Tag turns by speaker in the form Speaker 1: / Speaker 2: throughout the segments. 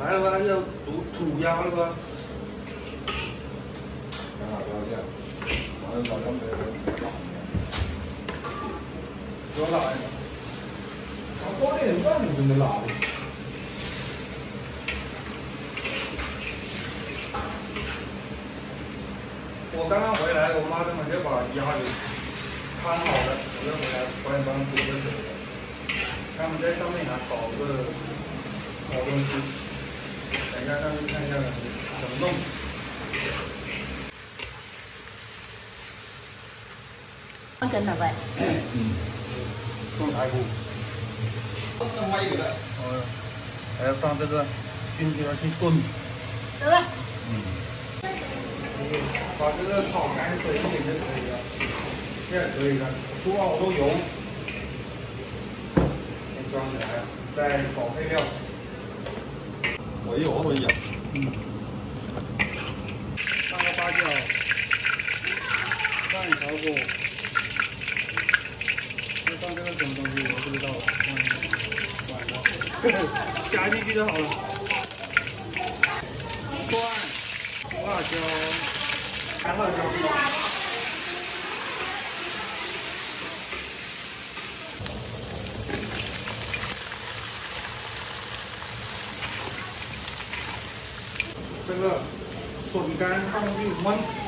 Speaker 1: 来了吧了就煮土鸭了吧？
Speaker 2: 等下等下，完了早上没人打。
Speaker 1: 多少呀？
Speaker 3: 他光点饭都没拉的。
Speaker 1: 我刚刚回来，我妈他们就把鸭子看好了，我就回来帮你帮煮个水。他们在上面还烤个烤东西。等一下上去看一下怎么弄。
Speaker 4: 放跟了呗。
Speaker 1: 弄排骨。
Speaker 5: 另外一个的，
Speaker 1: 哦，还要放这个菌就要去炖。
Speaker 4: 得了。
Speaker 1: 把这个炒干水一点就可以了，这样可以了，出好多油，先装起来，再搞配料。
Speaker 5: 我一我我一样。
Speaker 1: 嗯。放个八角，放炒果，再放这个什么东西我不知道，嗯，完了，加进去就好了。蒜、辣椒。干辣椒。这个笋干放进去焖。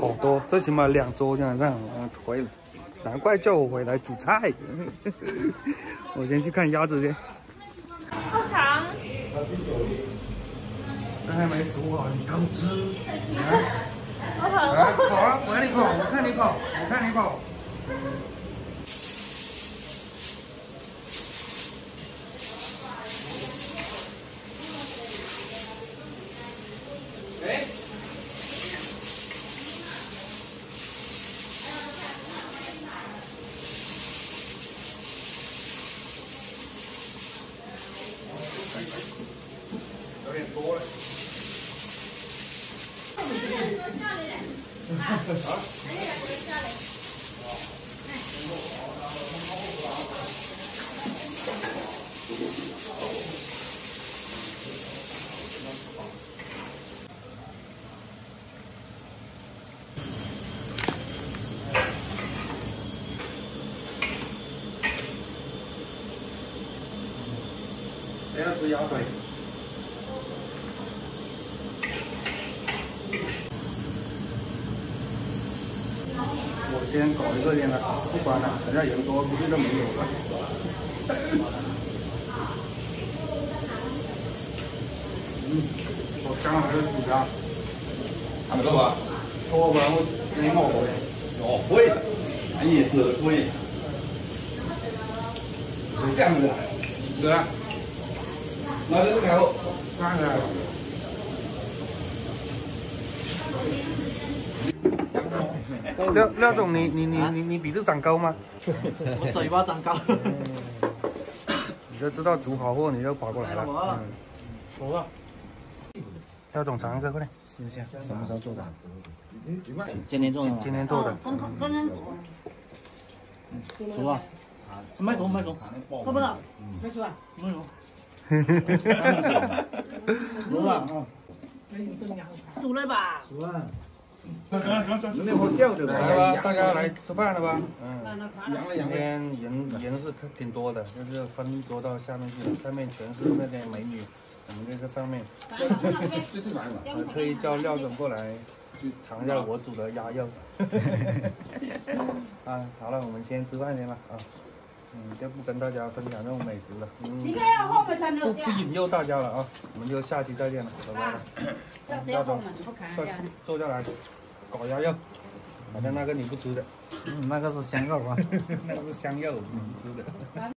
Speaker 1: 好多，最起码两桌這樣讓我推了，难怪叫我回来煮菜。我先去看鸭子先。
Speaker 4: 好長。
Speaker 1: 这还没煮好，你偷吃。啊，啊，跑啊！我看你跑，我看你跑，我看你跑。谁要吃鸭腿？先搞一个先了，不管了，等下人多估计都没有了。嗯，好香啊，这个薯条。
Speaker 5: 看得到吧？
Speaker 1: 我闻我真好味。
Speaker 5: 哦，会，俺也是会。是这样子的，
Speaker 1: 哥，
Speaker 5: 那这个还有，
Speaker 1: 看看。廖廖总，你你你你你鼻子长高吗？
Speaker 3: 我嘴巴长高。
Speaker 1: 你就知道煮好货，你就跑过来了。嗯，
Speaker 3: 了。
Speaker 1: 廖总尝一个，快点。
Speaker 3: 试一下，什么时候做的？
Speaker 1: 今
Speaker 3: 今天做的。
Speaker 1: 今天做的。
Speaker 4: 刚刚刚
Speaker 3: 煮啊。唔系煮，唔系煮。
Speaker 4: 够不够？没熟啊。
Speaker 3: 没有。熟了啊。
Speaker 4: 熟了吧？
Speaker 3: 熟了。
Speaker 1: 来吧，大家来吃饭了吧？嗯，今天人人是挺多的，就是分桌到下面去了，下面全是那些美女，我们这个上面？我特意叫廖总过来去尝一下我煮的鸭肉。啊，好了，我们先吃饭先吧啊。嗯，就不跟大家分享这种美食了，嗯，不不引诱大家了啊。我们就下期再见了，拜拜了。廖总，坐坐下来，搞鸭肉，反正那个你不吃的，
Speaker 3: 嗯，那个是香肉啊。
Speaker 1: 那个是香肉，你不吃的。